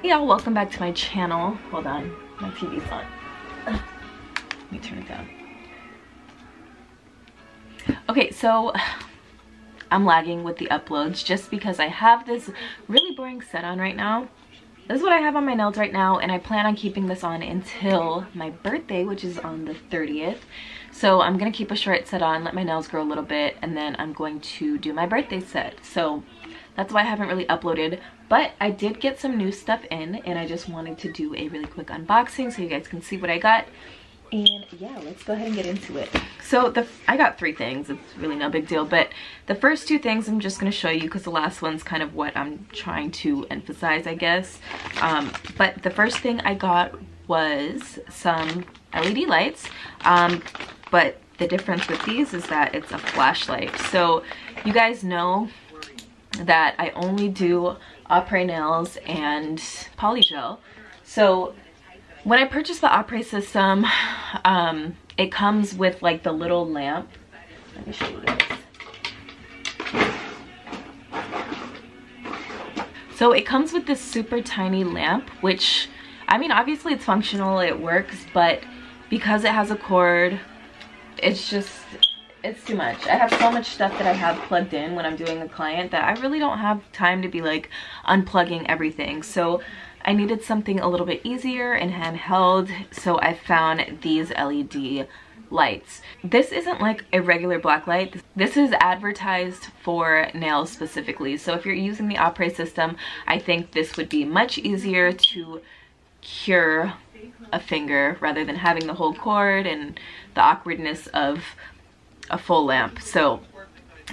Hey y'all, welcome back to my channel. Hold on, my TV's on. Let me turn it down. Okay, so I'm lagging with the uploads just because I have this really boring set on right now. This is what I have on my nails right now and I plan on keeping this on until my birthday, which is on the 30th. So I'm gonna keep a short set on, let my nails grow a little bit, and then I'm going to do my birthday set. So that's why I haven't really uploaded. But I did get some new stuff in and I just wanted to do a really quick unboxing so you guys can see what I got. And yeah, let's go ahead and get into it. So the I got three things. It's really no big deal. But the first two things I'm just going to show you because the last one's kind of what I'm trying to emphasize, I guess. Um, but the first thing I got was some LED lights. Um, but the difference with these is that it's a flashlight. So you guys know that I only do Apres nails and polygel. So when I purchased the Apres system, um, it comes with like the little lamp. Let me show you guys. So it comes with this super tiny lamp, which, I mean, obviously it's functional, it works, but because it has a cord, it's just, it's too much. I have so much stuff that I have plugged in when I'm doing a client that I really don't have time to be like unplugging everything. So I needed something a little bit easier and handheld. So I found these LED lights. This isn't like a regular black light. This is advertised for nails specifically. So if you're using the Apres system, I think this would be much easier to cure a finger rather than having the whole cord and the awkwardness of a full lamp. So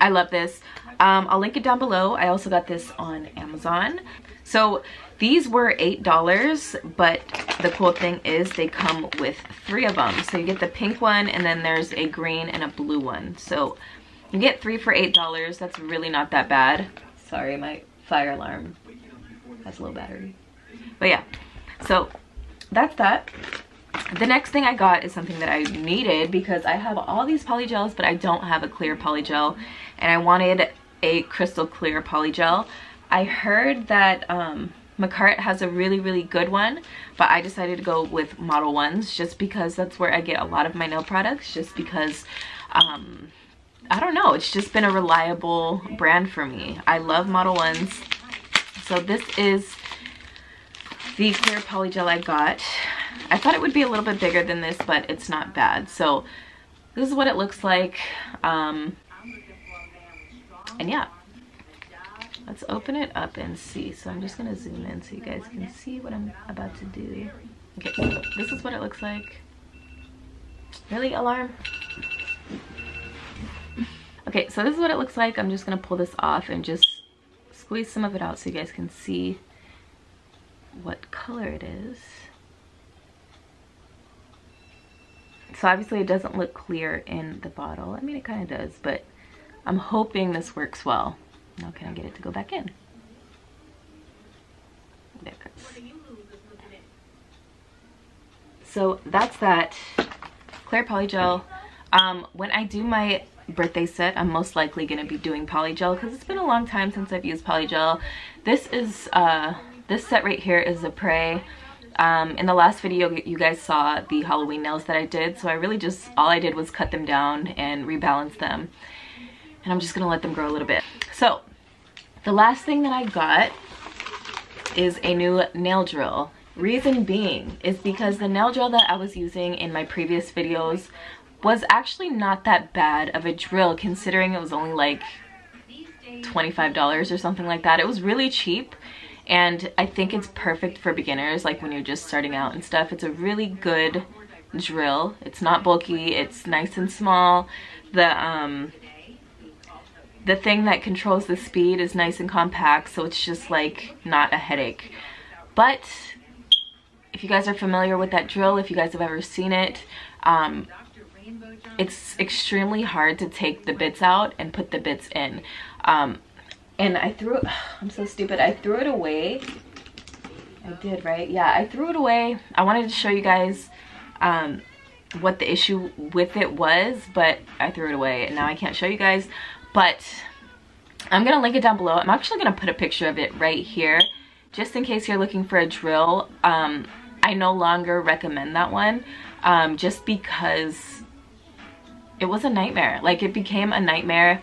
I love this. Um, I'll link it down below. I also got this on Amazon. So these were $8, but the cool thing is they come with three of them. So you get the pink one and then there's a green and a blue one. So you get three for $8. That's really not that bad. Sorry, my fire alarm has low battery. But yeah, so that's that the next thing I got is something that I needed because I have all these polygels, but I don't have a clear polygel. And I wanted a crystal clear polygel. I heard that um, Makartt has a really, really good one, but I decided to go with Modelones just because that's where I get a lot of my nail products, just because, um, I don't know, it's just been a reliable brand for me. I love Modelones. So this is the clear polygel I got. I thought it would be a little bit bigger than this, but it's not bad. So this is what it looks like. Um, and yeah, let's open it up and see. So I'm just gonna zoom in so you guys can see what I'm about to do. Okay, this is what it looks like. Really, alarm? Okay, so this is what it looks like. I'm just gonna pull this off and just squeeze some of it out so you guys can see what color it is. So obviously it doesn't look clear in the bottle. I mean, it kind of does, but I'm hoping this works well. Now can I get it to go back in? There it goes. So that's that. Clear Polygel. Um, when I do my birthday set, I'm most likely going to be doing Polygel because it's been a long time since I've used Polygel. This is, uh, this set right here is Apres um, in the last video, you guys saw the Halloween nails that I did, so I really just, all I did was cut them down and rebalance them. And I'm just gonna let them grow a little bit. So, the last thing that I got is a new nail drill. Reason being is because the nail drill that I was using in my previous videos was actually not that bad of a drill considering it was only like $25 or something like that. It was really cheap and I think it's perfect for beginners like when you're just starting out and stuff. It's a really good drill. It's not bulky. It's nice and small. The um the thing that controls the speed is nice and compact so it's just like not a headache. But if you guys are familiar with that drill if you guys have ever seen it um it's extremely hard to take the bits out and put the bits in. Um and I threw it, I'm so stupid, I threw it away. I did, right? Yeah, I threw it away. I wanted to show you guys um, what the issue with it was, but I threw it away and now I can't show you guys. But I'm gonna link it down below. I'm actually gonna put a picture of it right here just in case you're looking for a drill, um, I no longer recommend that one um, just because it was a nightmare. Like it became a nightmare.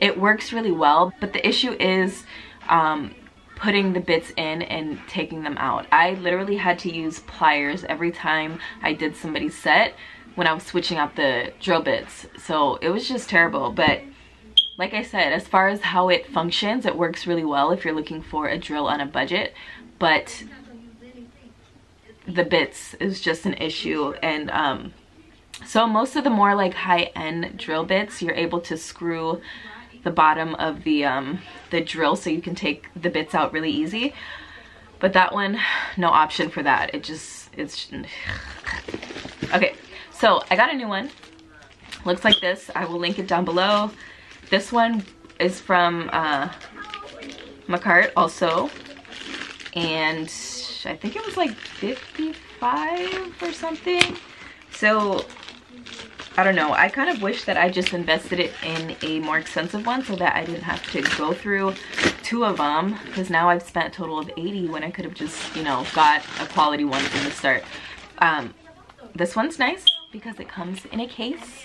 It works really well, but the issue is um, putting the bits in and taking them out. I literally had to use pliers every time I did somebody's set when I was switching out the drill bits. So it was just terrible. But like I said, as far as how it functions, it works really well if you're looking for a drill on a budget. But the bits is just an issue. And um, so most of the more like high-end drill bits, you're able to screw the bottom of the um, the drill so you can take the bits out really easy. But that one, no option for that. It just, it's, okay. So I got a new one. Looks like this. I will link it down below. This one is from uh, Makartt also. And I think it was like 55 or something. So I don't know. I kind of wish that I just invested it in a more expensive one so that I didn't have to go through two of them because now I've spent a total of 80 when I could have just, you know, got a quality one from the start. Um, this one's nice because it comes in a case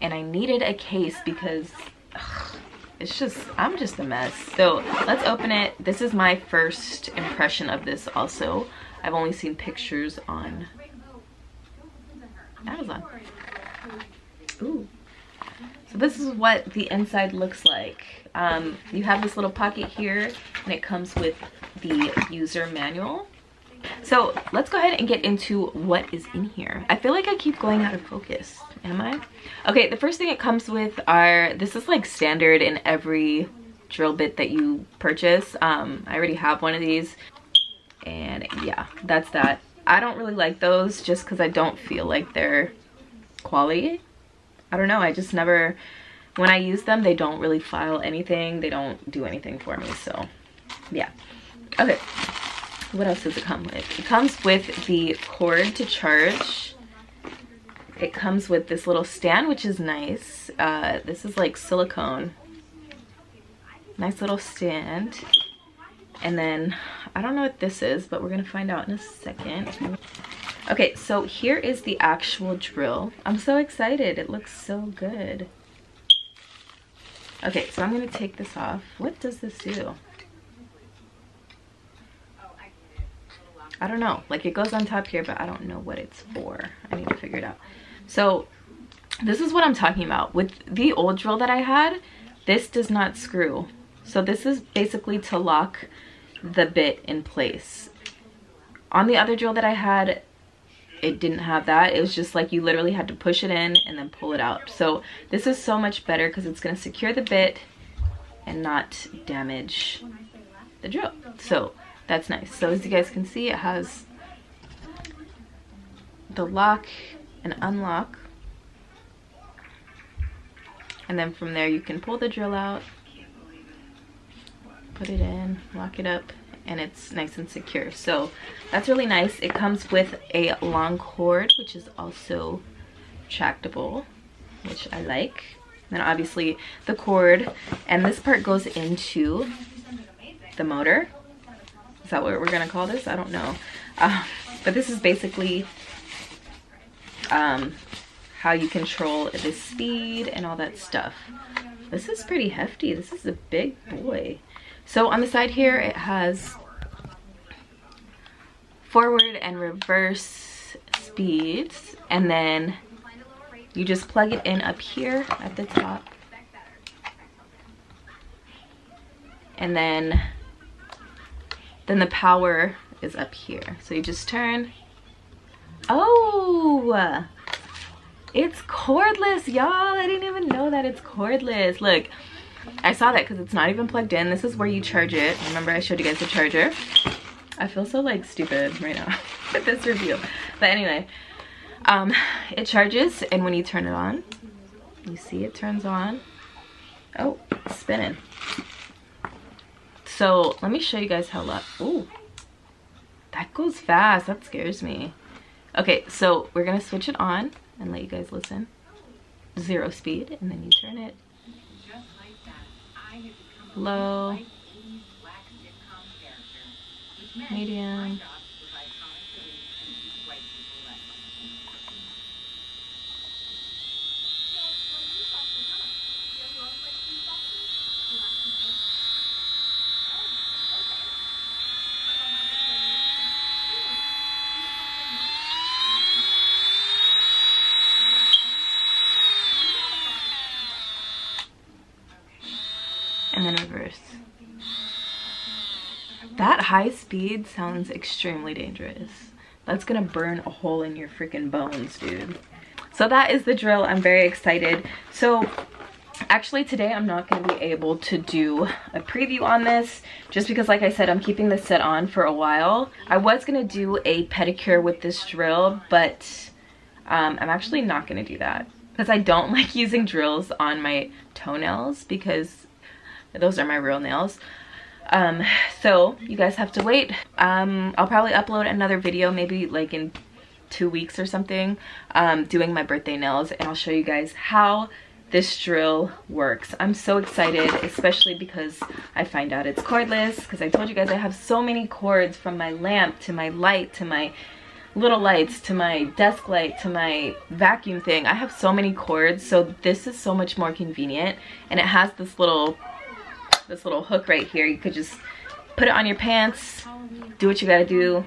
and I needed a case because ugh, it's just I'm just a mess so let's open it this is my first impression of this also I've only seen pictures on Amazon Ooh. So this is what the inside looks like. Um, you have this little pocket here and it comes with the user manual. So let's go ahead and get into what is in here. I feel like I keep going out of focus. Am I? Okay, the first thing it comes with are, this is like standard in every drill bit that you purchase. Um, I already have one of these. And yeah, that's that. I don't really like those just because I don't feel like they're quality. I don't know, I just never, when I use them, they don't really file anything. They don't do anything for me, so yeah. Okay, what else does it come with? It comes with the cord to charge. It comes with this little stand, which is nice. Uh, this is like silicone. Nice little stand. And then, I don't know what this is, but we're gonna find out in a second. Okay, so here is the actual drill. I'm so excited, it looks so good. Okay, so I'm gonna take this off. What does this do? I don't know. Like it goes on top here, but I don't know what it's for. I need to figure it out. So this is what I'm talking about. With the old drill that I had, this does not screw. So this is basically to lock the bit in place. On the other drill that I had, it didn't have that. It was just like you literally had to push it in and then pull it out. So this is so much better because it's going to secure the bit and not damage the drill. So that's nice. So as you guys can see, it has the lock and unlock. And then from there you can pull the drill out, put it in, lock it up, and it's nice and secure. So that's really nice. It comes with a long cord, which is also tractable, which I like. Then obviously the cord, and this part goes into the motor. Is that what we're gonna call this? I don't know. Uh, but this is basically um, how you control the speed and all that stuff. This is pretty hefty. This is a big boy. So on the side here, it has forward and reverse speeds. And then you just plug it in up here at the top. And then then the power is up here. So you just turn. Oh, it's cordless, y'all. I didn't even know that it's cordless. Look, I saw that because it's not even plugged in. This is where you charge it. Remember I showed you guys the charger. I feel so like stupid right now with this review. But anyway, um, it charges and when you turn it on, you see it turns on. Oh, spinning. So let me show you guys how loud, ooh, that goes fast, that scares me. Okay, so we're gonna switch it on and let you guys listen. Zero speed, and then you turn it low, medium, high speed sounds extremely dangerous. That's gonna burn a hole in your freaking bones, dude. So that is the drill. I'm very excited. So actually today I'm not gonna be able to do a preview on this just because like I said, I'm keeping this set on for a while. I was gonna do a pedicure with this drill, but um, I'm actually not gonna do that because I don't like using drills on my toenails because those are my real nails. Um, so you guys have to wait. Um, I'll probably upload another video maybe like in two weeks or something um, doing my birthday nails and I'll show you guys how this drill works. I'm so excited, especially because I find out it's cordless because I told you guys I have so many cords from my lamp to my light to my little lights to my desk light to my vacuum thing. I have so many cords, so this is so much more convenient and it has this little this little hook right here. You could just put it on your pants, do what you gotta do,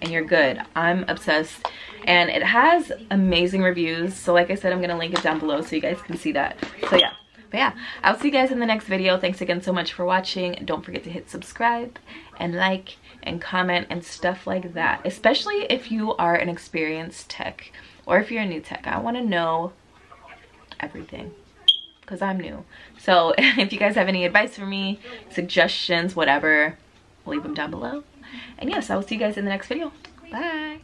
and you're good. I'm obsessed. And it has amazing reviews. So like I said, I'm gonna link it down below so you guys can see that. So yeah. But yeah, I'll see you guys in the next video. Thanks again so much for watching. Don't forget to hit subscribe and like and comment and stuff like that. Especially if you are an experienced tech or if you're a new tech. I wanna know everything because I'm new. So if you guys have any advice for me, suggestions, whatever, leave them down below. And yes, I will see you guys in the next video. Bye.